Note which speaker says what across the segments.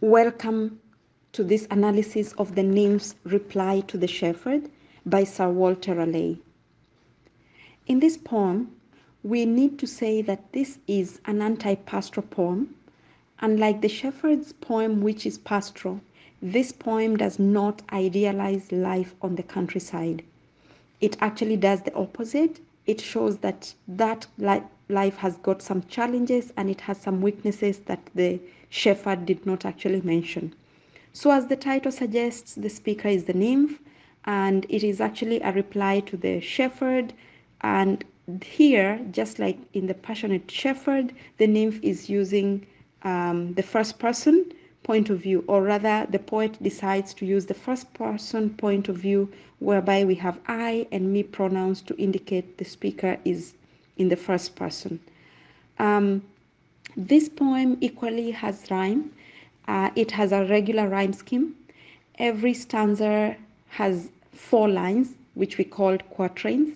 Speaker 1: Welcome to this analysis of the nymph's reply to the shepherd by Sir Walter Raleigh. In this poem, we need to say that this is an anti pastoral poem. Unlike the shepherd's poem, which is pastoral, this poem does not idealize life on the countryside. It actually does the opposite. It shows that that life has got some challenges and it has some weaknesses that the shepherd did not actually mention. So, as the title suggests, the speaker is the nymph, and it is actually a reply to the shepherd. And here, just like in the Passionate Shepherd, the nymph is using um, the first person point of view, or rather, the poet decides to use the first person point of view, whereby we have I and me pronouns to indicate the speaker is in the first person. Um, this poem equally has rhyme. Uh, it has a regular rhyme scheme. Every stanza has four lines, which we call quatrains.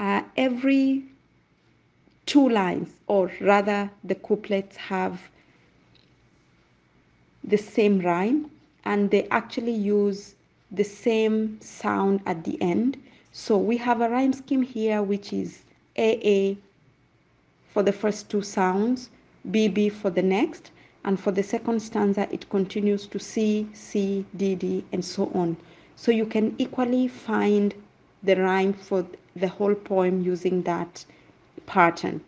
Speaker 1: Uh, every two lines, or rather, the couplets have the same rhyme and they actually use the same sound at the end. So we have a rhyme scheme here, which is AA for the first two sounds, BB for the next, and for the second stanza, it continues to C, C, D, D, and so on. So you can equally find the rhyme for the whole poem using that pattern.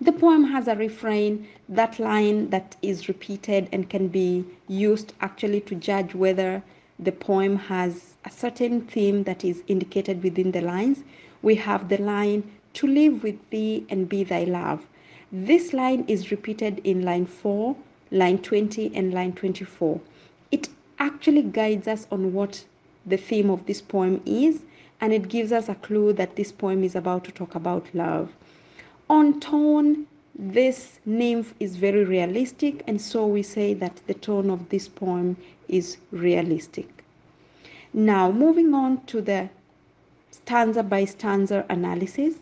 Speaker 1: The poem has a refrain, that line that is repeated and can be used actually to judge whether the poem has a certain theme that is indicated within the lines. We have the line, to live with thee and be thy love. This line is repeated in line 4, line 20, and line 24. It actually guides us on what the theme of this poem is, and it gives us a clue that this poem is about to talk about love. On tone, this nymph is very realistic, and so we say that the tone of this poem is realistic. Now, moving on to the stanza by stanza analysis.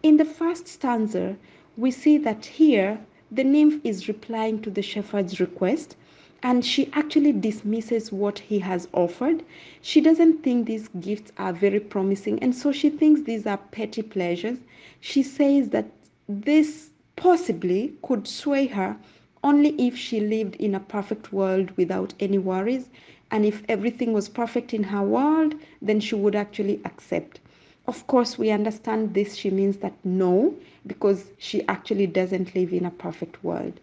Speaker 1: In the first stanza, we see that here the nymph is replying to the shepherd's request and she actually dismisses what he has offered. She doesn't think these gifts are very promising, and so she thinks these are petty pleasures. She says that this possibly could sway her only if she lived in a perfect world without any worries, and if everything was perfect in her world, then she would actually accept. Of course, we understand this. She means that no, because she actually doesn't live in a perfect world.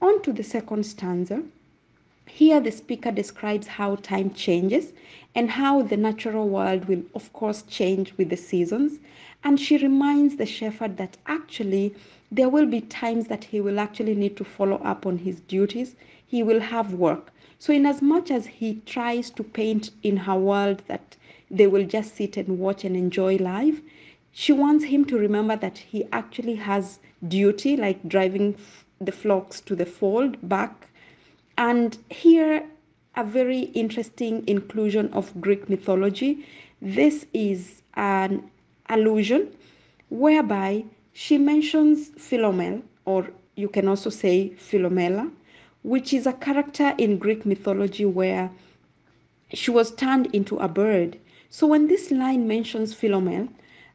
Speaker 1: On to the second stanza. Here, the speaker describes how time changes and how the natural world will, of course, change with the seasons. And she reminds the shepherd that actually there will be times that he will actually need to follow up on his duties. He will have work. So, in as much as he tries to paint in her world that they will just sit and watch and enjoy life. She wants him to remember that he actually has duty, like driving the flocks to the fold back. And here, a very interesting inclusion of Greek mythology. This is an allusion whereby she mentions Philomel, or you can also say Philomela, which is a character in Greek mythology where she was turned into a bird so when this line mentions Philomel,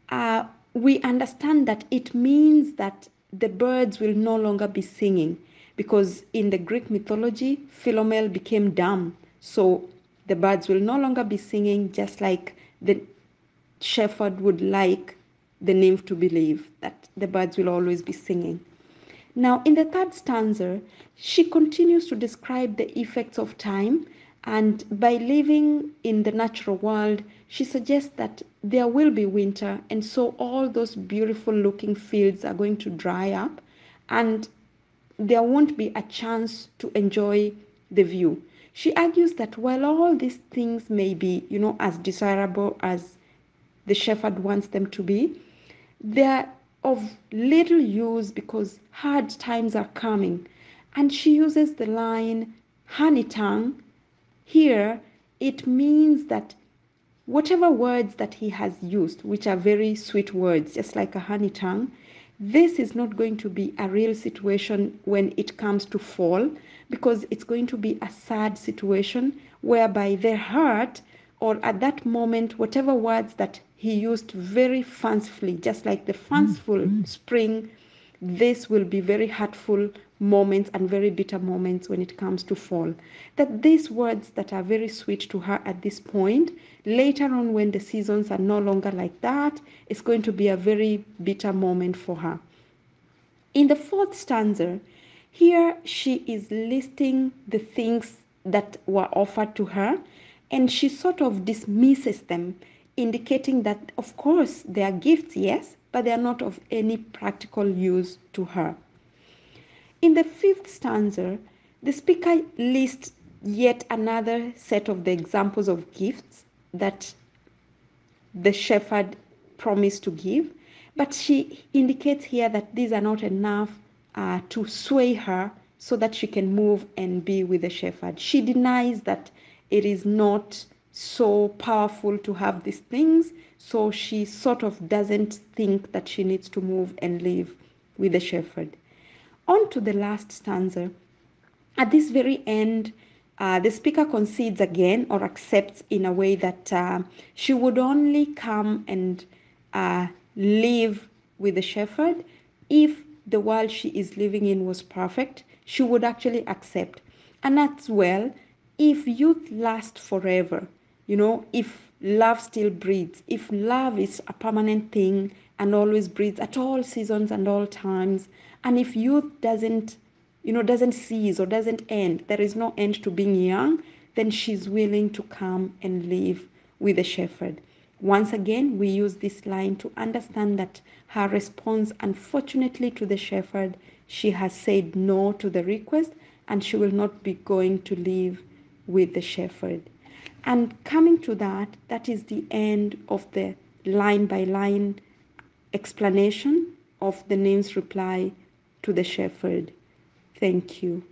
Speaker 1: uh, we understand that it means that the birds will no longer be singing because in the Greek mythology, Philomel became dumb. So the birds will no longer be singing, just like the shepherd would like the nymph to believe that the birds will always be singing. Now, in the third stanza, she continues to describe the effects of time and by living in the natural world, she suggests that there will be winter, and so all those beautiful looking fields are going to dry up, and there won't be a chance to enjoy the view. She argues that while all these things may be, you know, as desirable as the shepherd wants them to be, they're of little use because hard times are coming. And she uses the line, honey tongue, here, it means that whatever words that he has used, which are very sweet words, just like a honey tongue, this is not going to be a real situation when it comes to fall, because it's going to be a sad situation whereby their heart or at that moment whatever words that he used very fancifully just like the fanciful mm-hmm. spring this will be very hurtful moments and very bitter moments when it comes to fall. That these words that are very sweet to her at this point, later on when the seasons are no longer like that, it's going to be a very bitter moment for her. In the fourth stanza, here she is listing the things that were offered to her and she sort of dismisses them, indicating that, of course, they are gifts, yes, but they are not of any practical use to her. In the fifth stanza, the speaker lists yet another set of the examples of gifts that the shepherd promised to give, but she indicates here that these are not enough uh, to sway her so that she can move and be with the shepherd. She denies that it is not so powerful to have these things, so she sort of doesn't think that she needs to move and live with the shepherd. On to the last stanza. At this very end, uh, the speaker concedes again or accepts in a way that uh, she would only come and uh, live with the shepherd if the world she is living in was perfect. She would actually accept. And as well, if youth lasts forever, you know, if love still breeds, if love is a permanent thing and always breeds at all seasons and all times, and if youth doesn't, you know, doesn't cease or doesn't end, there is no end to being young, then she's willing to come and live with the shepherd. Once again, we use this line to understand that her response, unfortunately, to the shepherd, she has said no to the request and she will not be going to live with the shepherd. And coming to that, that is the end of the line by line explanation of the nymph's reply to the shepherd. Thank you.